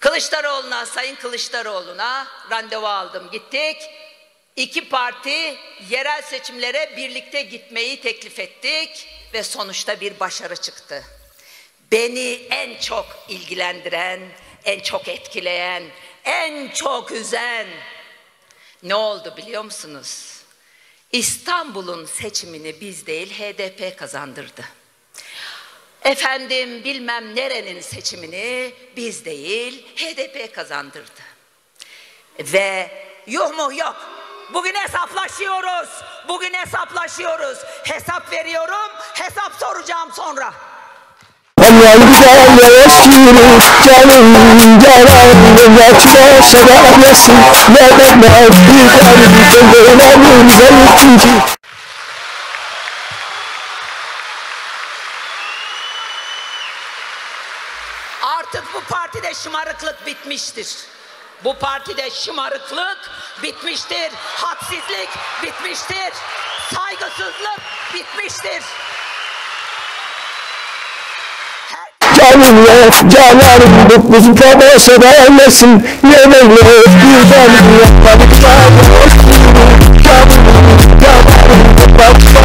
Kılıçdaroğlu'na, Sayın Kılıçdaroğlu'na randevu aldım. Gittik. İki parti yerel seçimlere birlikte gitmeyi teklif ettik ve sonuçta bir başarı çıktı. Beni en çok ilgilendiren, en çok etkileyen, en çok üzen ne oldu biliyor musunuz? İstanbul'un seçimini biz değil HDP kazandırdı. Efendim bilmem nerenin seçimini biz değil HDP kazandırdı. Ve yuh mu yok. Bugün hesaplaşıyoruz. Bugün hesaplaşıyoruz. Hesap veriyorum. Hesap soracağım sonra. Artık bu partide şımarıklık bitmiştir. Bu partide şımarıklık bitmiştir. Hadsizlik bitmiştir. Saygısızlık bitmiştir. Canım yok canlarım Mutlusun kaba severlesin Yemeğle bir kalbi Yapmadık sana yaşıyorum Canım canlarım Başka severlesin Vermem bir kalbi Ölelim